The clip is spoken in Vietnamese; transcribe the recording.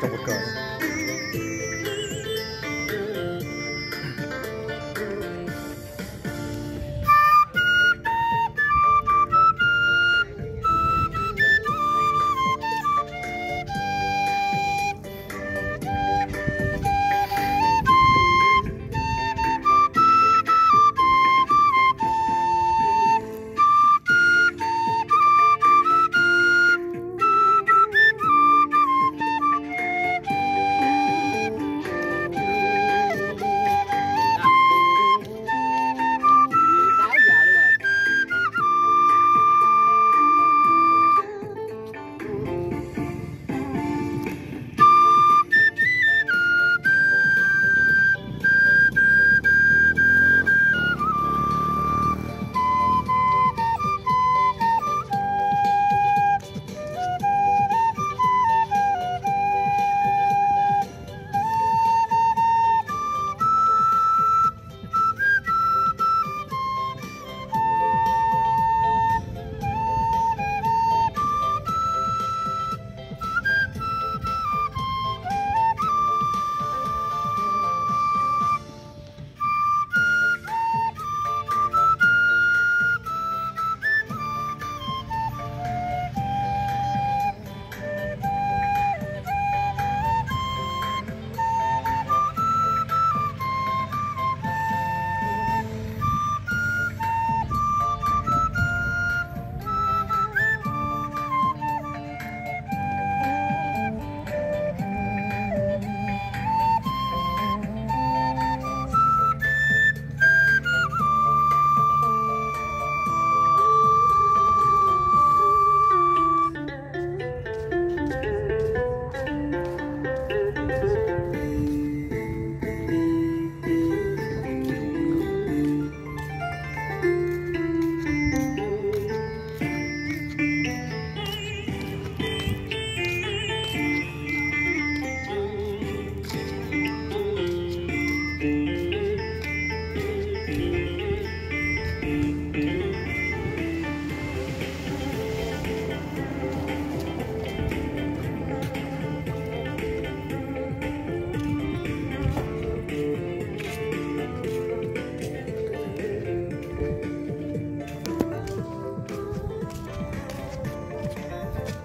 都不够